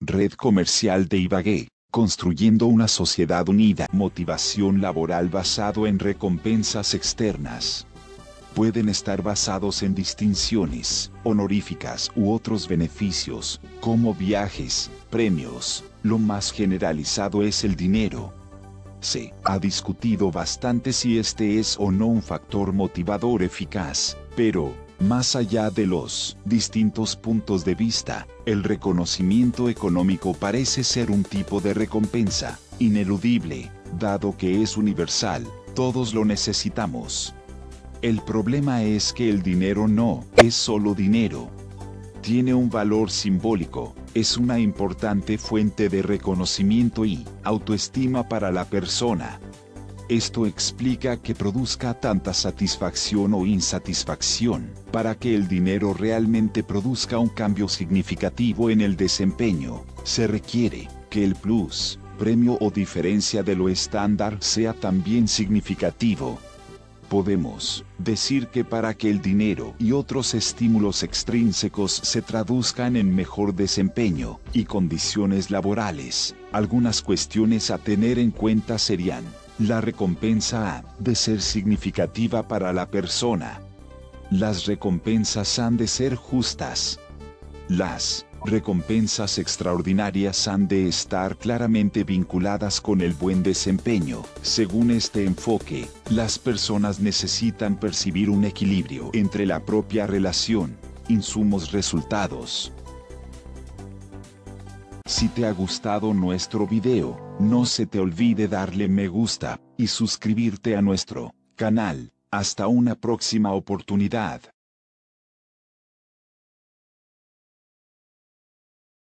Red Comercial de Ibagué, construyendo una sociedad unida. Motivación laboral basado en recompensas externas. Pueden estar basados en distinciones, honoríficas u otros beneficios, como viajes, premios. Lo más generalizado es el dinero. Se ha discutido bastante si este es o no un factor motivador eficaz, pero, más allá de los distintos puntos de vista, el reconocimiento económico parece ser un tipo de recompensa, ineludible, dado que es universal, todos lo necesitamos. El problema es que el dinero no es solo dinero. Tiene un valor simbólico, es una importante fuente de reconocimiento y autoestima para la persona. Esto explica que produzca tanta satisfacción o insatisfacción. Para que el dinero realmente produzca un cambio significativo en el desempeño, se requiere que el plus, premio o diferencia de lo estándar sea también significativo. Podemos decir que para que el dinero y otros estímulos extrínsecos se traduzcan en mejor desempeño y condiciones laborales, algunas cuestiones a tener en cuenta serían la recompensa ha de ser significativa para la persona. Las recompensas han de ser justas. Las recompensas extraordinarias han de estar claramente vinculadas con el buen desempeño. Según este enfoque, las personas necesitan percibir un equilibrio entre la propia relación, insumos resultados. Si te ha gustado nuestro video, no se te olvide darle me gusta y suscribirte a nuestro canal. Hasta una próxima oportunidad.